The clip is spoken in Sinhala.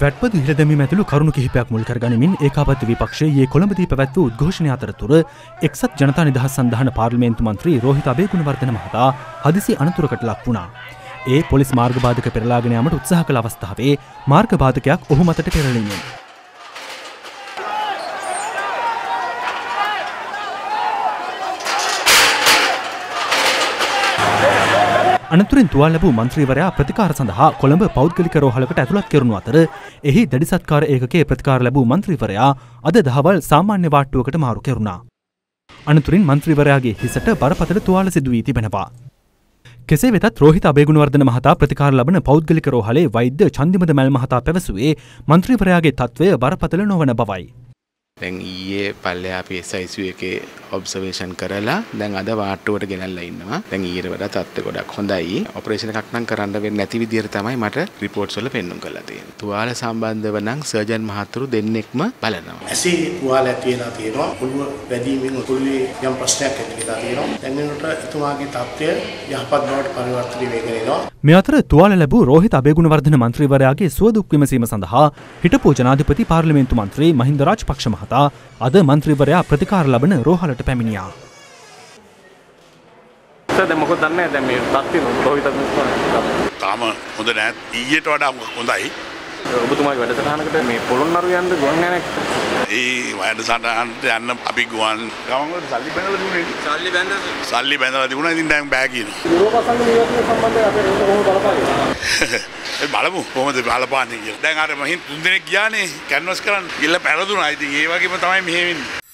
වැට්පද ඉහදැමීම ඇතුළු කරුණු කිහිපයක් මුල් කරගනිමින් ඒකාපත් විපක්ෂයේ කොළඹදී පැවැත් වූ උද්ඝෝෂණය අතරතුර එක්සත් ජනතා නිදහස් සඳහන පාර්ලිමේන්තු මන්ත්‍රී රෝහිත අබේගුණවර්ධන මහතා හදිසි අනතුරකට ලක් වුණා. ඒ පොලිස් මාර්ගබාධක පෙරලාගෙන යාමට උත්සාහ කළ අවස්ථාවේ මාර්ගබාධකයක් ඔහු මතට පෙරලීමෙන්. අනතුරින් තුවල් ලැබූ මන්ත්‍රීවරයා ප්‍රතිකාර සඳහා කොළඹ පෞද්ගලික රෝහලකට ඇතුළත් කෙරුණු අතර එහි දැඩිසත්කාර ඒකේ ප්‍රතිකාර ලැබූ මන්ත්‍රීවරයා අද දහවල් සාමාන්‍ය වාට්ටුවකට මාරු කෙරුණා. අනතුරින් මන්ත්‍රීවරයාගේ හිසට බරපතල තුවාල සිදුවී තිබෙනවා. කෙසේ වෙතත් රෝහිත අබේගුණවර්ධන මහතා ප්‍රතිකාර ලබන පෞද්ගලික රෝහලේ වෛද්‍ය චන්දිමද මැල් මහතා පැවසුවේ මන්ත්‍රීවරයාගේ තත්ත්වය බරපතල නොවන බවයි. දැන් ඊයේ පල්ලෙහා අපි SICU එකේ ඔබ්සර්වේෂන් කරලා දැන් අද වාට්ටුවට ගෙනල්ලා ඉන්නවා. දැන් ඊට වඩා තත්ත්වය ගොඩක් හොඳයි. ඔපරේෂන් එකක් නම් කරන්න වෙන්නේ නැති විදිහට තමයි මට රිපෝට්ස් වල පෙන්눔 කරලා තියෙන්නේ. තුවාල සම්බන්ධව නම් සර්ජන් මහතුරු දෙන්නෙක්ම බලනවා. ඇසේ තුවාල ඇති වෙලා තියෙනවා. ඔළුව වැදීමෙන් ඔළුවේ යම් ප්‍රශ්නයක් ඇති වෙලා තියෙනවා. දැන් වෙනකොට එතුමාගේ තත්ත්වය යහපත් බවට පරිවර්තනය වෙගෙන එනවා. මේ අතර තුවාල ලැබූ රෝහිත අබේගුණවර්ධන මන්ත්‍රීවරයාගේ සුවදුක් විමසීම සඳහා හිටපු ජනාධිපති පාර්ලිමේන්තු මන්ත්‍රී මහින්ද රාජපක්ෂ මහතා මහතා අද මන්ත්‍රීවරයා ප්‍රතිකාර ලබන රෝහලට පැමිණියා. මොකද දන්නේ දැන් මේ තත්ත්වෙ රෝහිත තාම හොඳ නෑ ඊයට වඩා හොඳයි. ඔබතුමාගේ වැඩසටහනකට මේ පොළොන්නරු යන්න ගුවන් යානයක් ඒ වැඩසටහනට යන්න අපි ගුවන් ගමන් වලට සල්ලි බැඳලා තිබුණේ සල්ලි බැඳලා සල්ලි බැඳලා තිබුණා ඉතින් දැන් බෑ කියනවා. යුරෝපා සංඝ නියෝජනය සම්බන්ධයෙන් අපේ රට කොහොමද බලපාන්නේ? ඒ බලමු කොහොමද බලපාන්නේ කියලා. දැන් අර මහින් තුන් දෙනෙක් ගියානේ කැන්වස් කරන්න. ගිල්ල පැරදුනා. ඉතින් ඒ වගේම තමයි මෙහෙ වෙන්නේ.